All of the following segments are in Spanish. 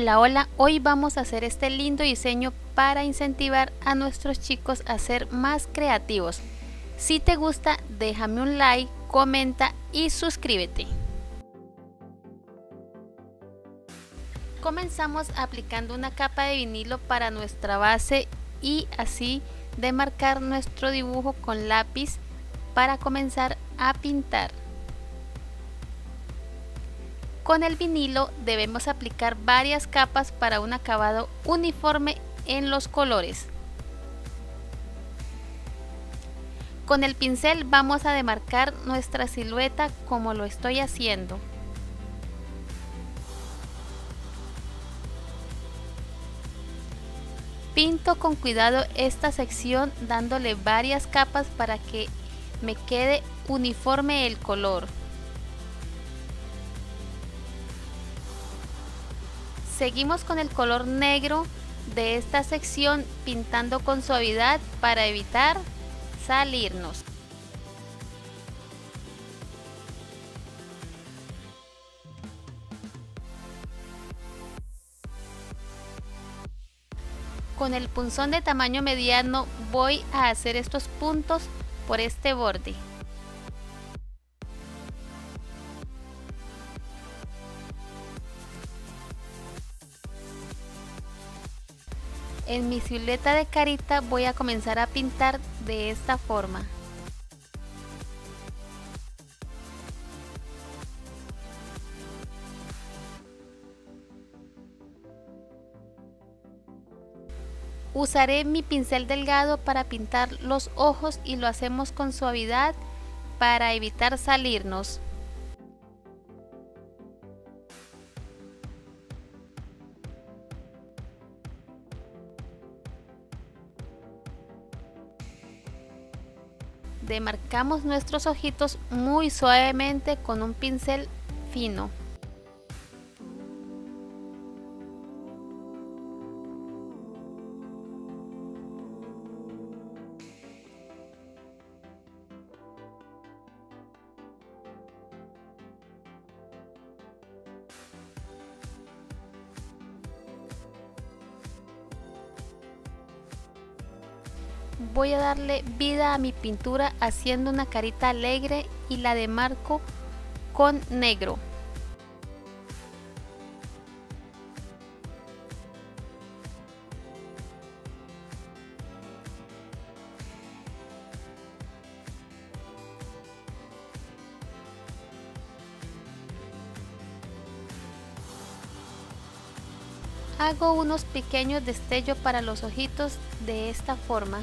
Hola, hola, hoy vamos a hacer este lindo diseño para incentivar a nuestros chicos a ser más creativos. Si te gusta, déjame un like, comenta y suscríbete. Comenzamos aplicando una capa de vinilo para nuestra base y así demarcar nuestro dibujo con lápiz para comenzar a pintar. Con el vinilo debemos aplicar varias capas para un acabado uniforme en los colores. Con el pincel vamos a demarcar nuestra silueta como lo estoy haciendo. Pinto con cuidado esta sección dándole varias capas para que me quede uniforme el color. Seguimos con el color negro de esta sección pintando con suavidad para evitar salirnos. Con el punzón de tamaño mediano voy a hacer estos puntos por este borde. En mi silueta de carita voy a comenzar a pintar de esta forma. Usaré mi pincel delgado para pintar los ojos y lo hacemos con suavidad para evitar salirnos. Demarcamos nuestros ojitos muy suavemente con un pincel fino. Voy a darle vida a mi pintura haciendo una carita alegre y la demarco con negro. Hago unos pequeños destellos para los ojitos de esta forma.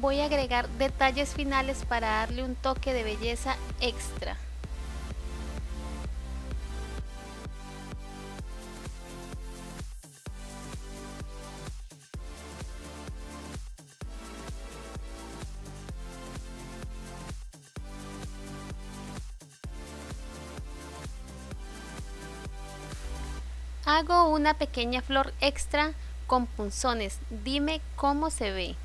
Voy a agregar detalles finales para darle un toque de belleza extra. Hago una pequeña flor extra con punzones. Dime cómo se ve.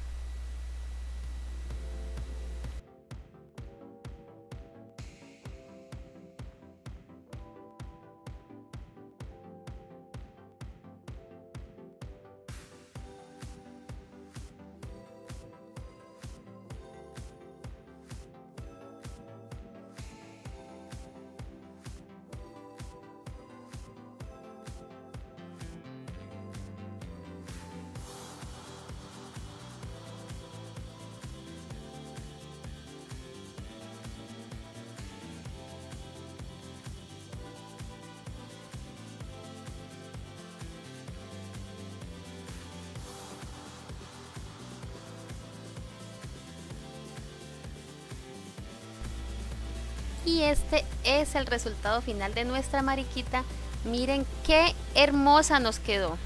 Este es el resultado final de nuestra mariquita Miren qué hermosa nos quedó.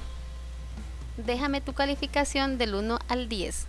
Déjame tu calificación del 1 al 10.